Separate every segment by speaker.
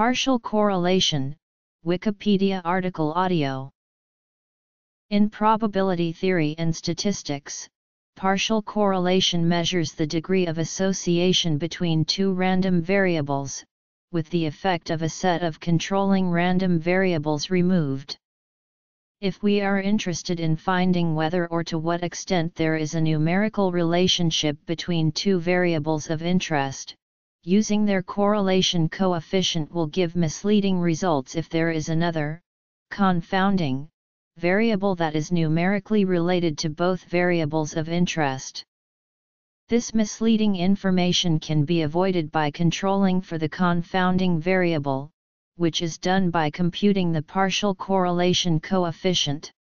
Speaker 1: Partial correlation, Wikipedia article audio. In probability theory and statistics, partial correlation measures the degree of association between two random variables, with the effect of a set of controlling random variables removed. If we are interested in finding whether or to what extent there is a numerical relationship between two variables of interest, using their correlation coefficient will give misleading results if there is another, confounding, variable that is numerically related to both variables of interest. This misleading information can be avoided by controlling for the confounding variable, which is done by computing the partial correlation coefficient.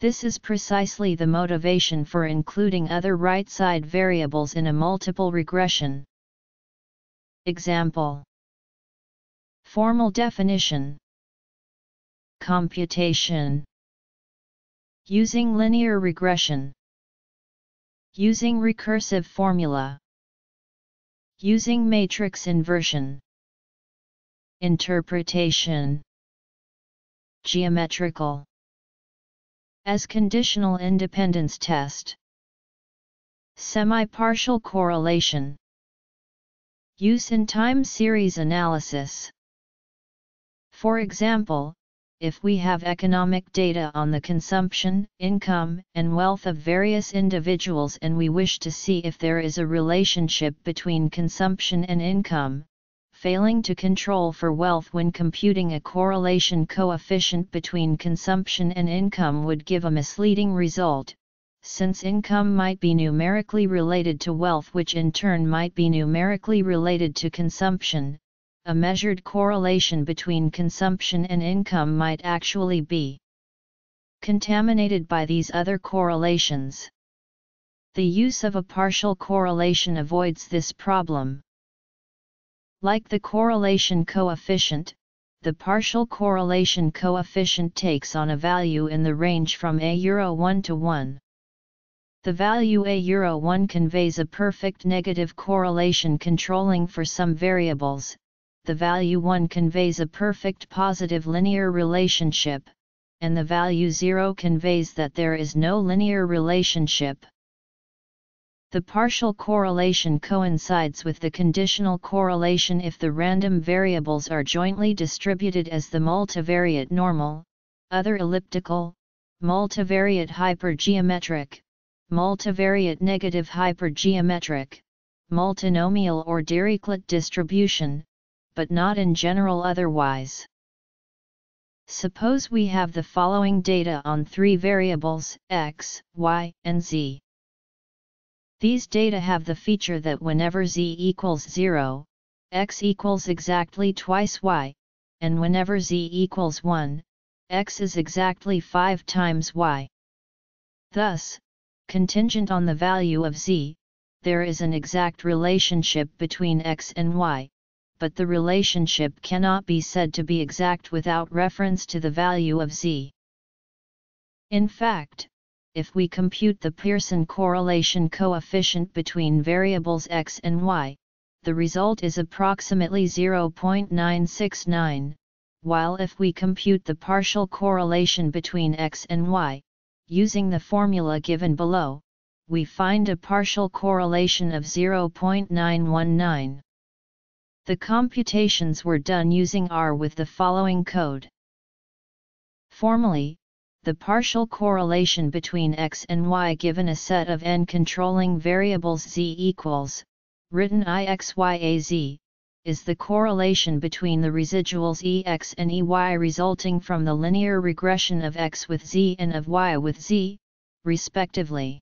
Speaker 1: This is precisely the motivation for including other right-side variables in a multiple regression. Example Formal definition Computation Using linear regression. Using recursive formula. Using matrix inversion. Interpretation. Geometrical. As conditional independence test. Semi-partial correlation. Use in time series analysis. For example, if we have economic data on the consumption, income, and wealth of various individuals and we wish to see if there is a relationship between consumption and income, failing to control for wealth when computing a correlation coefficient between consumption and income would give a misleading result, since income might be numerically related to wealth which in turn might be numerically related to consumption, a measured correlation between consumption and income might actually be contaminated by these other correlations. The use of a partial correlation avoids this problem. Like the correlation coefficient, the partial correlation coefficient takes on a value in the range from a euro 1 to 1. The value a euro 1 conveys a perfect negative correlation controlling for some variables, the value 1 conveys a perfect positive linear relationship, and the value 0 conveys that there is no linear relationship. The partial correlation coincides with the conditional correlation if the random variables are jointly distributed as the multivariate normal, other elliptical, multivariate hypergeometric, multivariate negative hypergeometric, multinomial or Dirichlet distribution, but not in general otherwise. Suppose we have the following data on three variables, x, y, and z. These data have the feature that whenever z equals 0, x equals exactly twice y, and whenever z equals 1, x is exactly 5 times y. Thus, contingent on the value of z, there is an exact relationship between x and y, but the relationship cannot be said to be exact without reference to the value of z. In fact, if we compute the Pearson correlation coefficient between variables x and y, the result is approximately 0.969, while if we compute the partial correlation between x and y, using the formula given below, we find a partial correlation of 0.919. The computations were done using R with the following code. Formally, the partial correlation between x and y given a set of n controlling variables z equals, written ixyaz, is the correlation between the residuals ex and ey resulting from the linear regression of x with z and of y with z, respectively.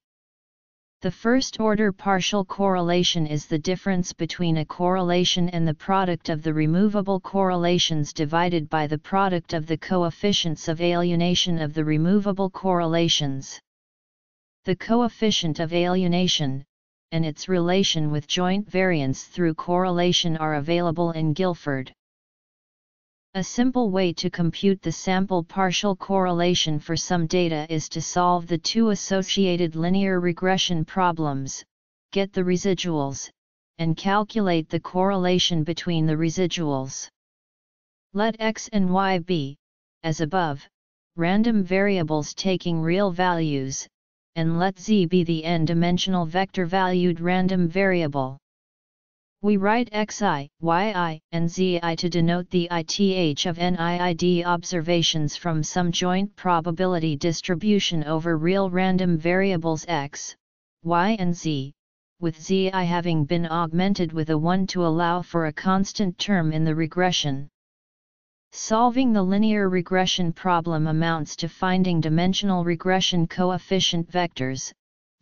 Speaker 1: The first-order partial correlation is the difference between a correlation and the product of the removable correlations divided by the product of the coefficients of alienation of the removable correlations. The coefficient of alienation, and its relation with joint variance through correlation are available in Guilford. A simple way to compute the sample partial correlation for some data is to solve the two associated linear regression problems, get the residuals, and calculate the correlation between the residuals. Let x and y be, as above, random variables taking real values, and let z be the n-dimensional vector-valued random variable. We write xi, yi, and zi to denote the ith of NIID observations from some joint probability distribution over real random variables x, y and z, with zi having been augmented with a 1 to allow for a constant term in the regression. Solving the linear regression problem amounts to finding dimensional regression coefficient vectors,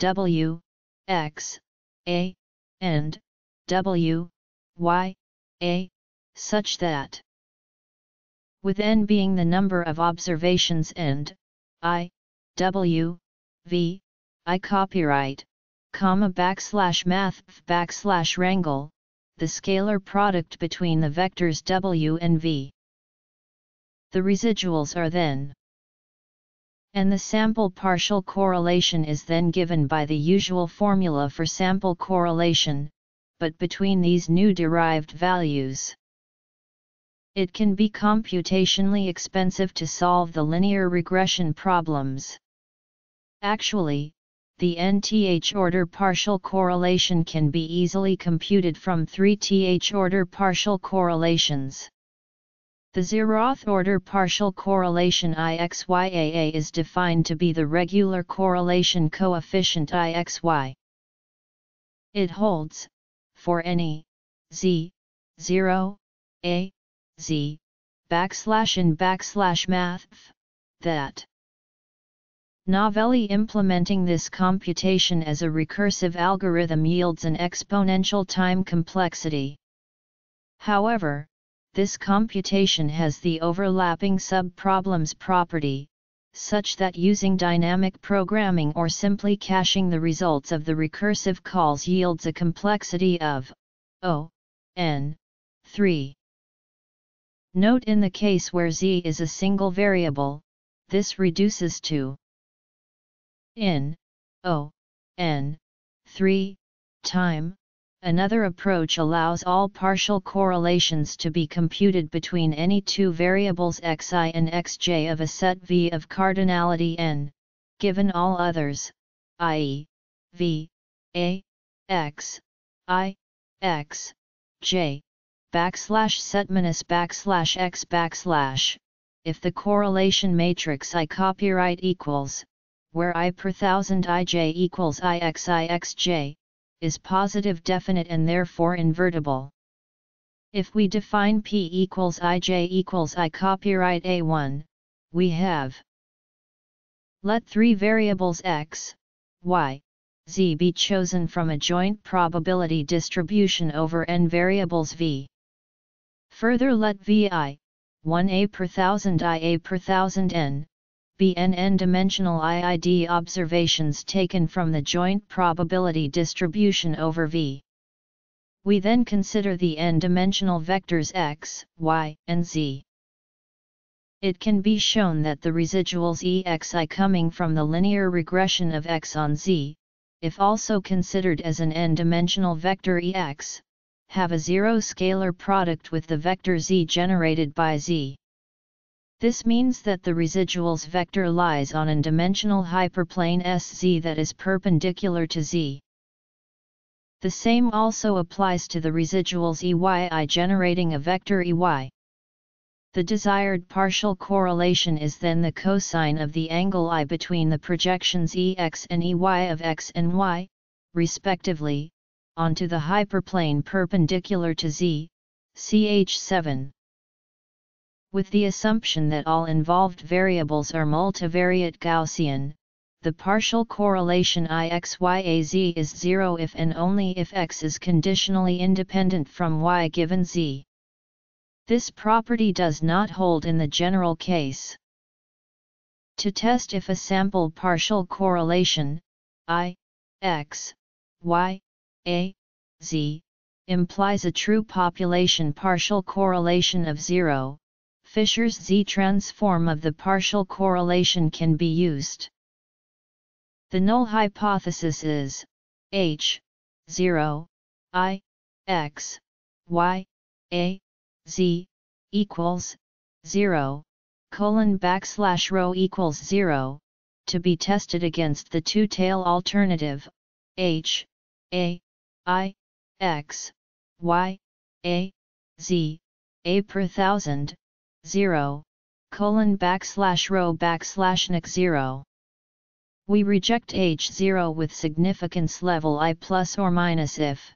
Speaker 1: w, x, a, and w, y, a, such that with n being the number of observations and i, w, v, i copyright, comma backslash math backslash rangle, the scalar product between the vectors w and v. The residuals are then and the sample partial correlation is then given by the usual formula for sample correlation, but between these new derived values. It can be computationally expensive to solve the linear regression problems. Actually, the nth order partial correlation can be easily computed from three th order partial correlations. The zeroth order partial correlation IXYAA is defined to be the regular correlation coefficient IXY. It holds, for any z 0 a z backslash in backslash math that Novelli implementing this computation as a recursive algorithm yields an exponential time complexity. However, this computation has the overlapping subproblems property, such that using dynamic programming or simply caching the results of the recursive calls yields a complexity of O, n, 3. Note in the case where z is a single variable, this reduces to in O, n, 3, time, Another approach allows all partial correlations to be computed between any two variables xi and xj of a set V of cardinality n, given all others, i.e., V, A, X, I, X, J, backslash set minus backslash X backslash, if the correlation matrix I copyright equals, where I per thousand ij equals ixixj, is positive definite and therefore invertible. If we define P equals ij equals i copyright A1, we have let three variables x, y, z be chosen from a joint probability distribution over n variables v. Further let vi, 1a per thousand ia per thousand n, BNN dimensional IID observations taken from the joint probability distribution over V. We then consider the n-dimensional vectors x, y, and z. It can be shown that the residuals exi coming from the linear regression of x on z, if also considered as an n-dimensional vector ex, have a zero scalar product with the vector z generated by z. This means that the residuals vector lies on an dimensional hyperplane SZ that is perpendicular to Z. The same also applies to the residuals EYI generating a vector EY. The desired partial correlation is then the cosine of the angle I between the projections EX and EY of X and Y, respectively, onto the hyperplane perpendicular to Z, CH7 with the assumption that all involved variables are multivariate Gaussian, the partial correlation IXYAZ is zero if and only if X is conditionally independent from Y given Z. This property does not hold in the general case. To test if a sample partial correlation, I, X, Y, A, Z, implies a true population partial correlation of zero, Fisher's Z-transform of the partial correlation can be used. The null hypothesis is H 0 I X Y A Z equals 0, colon backslash rho equals 0, to be tested against the two-tail alternative, h, a, i, x, y, a, z, a per thousand, 0, colon backslash rho backslash nic 0. We reject h0 with significance level i plus or minus if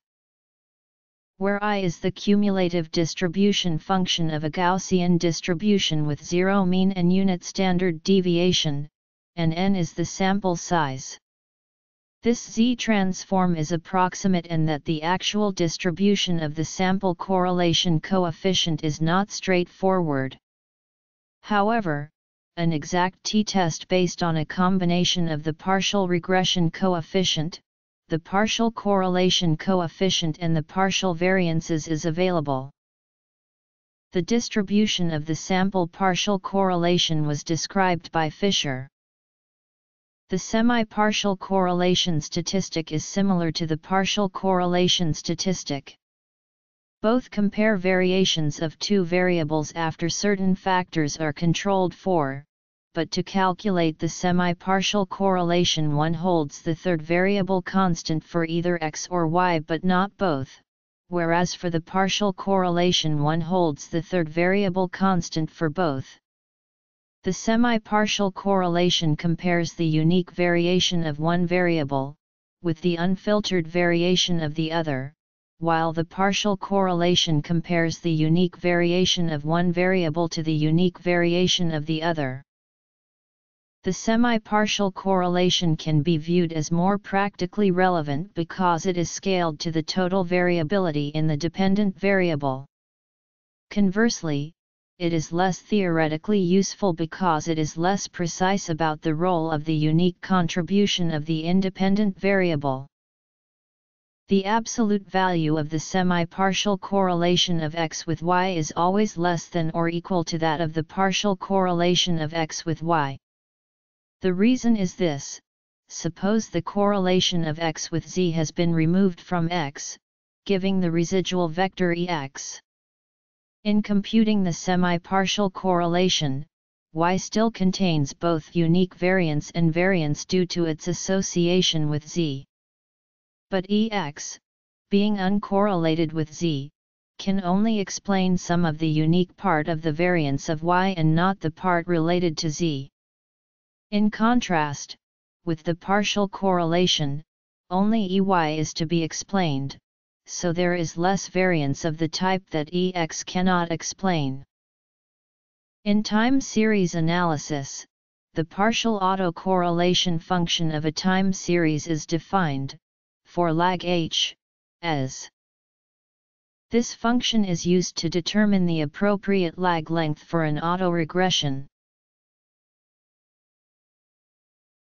Speaker 1: where i is the cumulative distribution function of a Gaussian distribution with zero mean and unit standard deviation, and n is the sample size. This z-transform is approximate and that the actual distribution of the sample correlation coefficient is not straightforward. However, an exact t-test based on a combination of the partial regression coefficient, the partial correlation coefficient and the partial variances is available. The distribution of the sample partial correlation was described by Fisher. The semi-partial correlation statistic is similar to the partial correlation statistic. Both compare variations of two variables after certain factors are controlled for, but to calculate the semi-partial correlation one holds the third variable constant for either x or y but not both, whereas for the partial correlation one holds the third variable constant for both. The semi-partial correlation compares the unique variation of one variable, with the unfiltered variation of the other, while the partial correlation compares the unique variation of one variable to the unique variation of the other. The semi-partial correlation can be viewed as more practically relevant because it is scaled to the total variability in the dependent variable. Conversely, it is less theoretically useful because it is less precise about the role of the unique contribution of the independent variable. The absolute value of the semi-partial correlation of x with y is always less than or equal to that of the partial correlation of x with y. The reason is this, suppose the correlation of x with z has been removed from x, giving the residual vector ex. In computing the semi-partial correlation, y still contains both unique variance and variance due to its association with z. But ex, being uncorrelated with z, can only explain some of the unique part of the variance of y and not the part related to z. In contrast, with the partial correlation, only EY is to be explained, so there is less variance of the type that EX cannot explain. In time series analysis, the partial autocorrelation function of a time series is defined, for lag h, as this function is used to determine the appropriate lag length for an autoregression.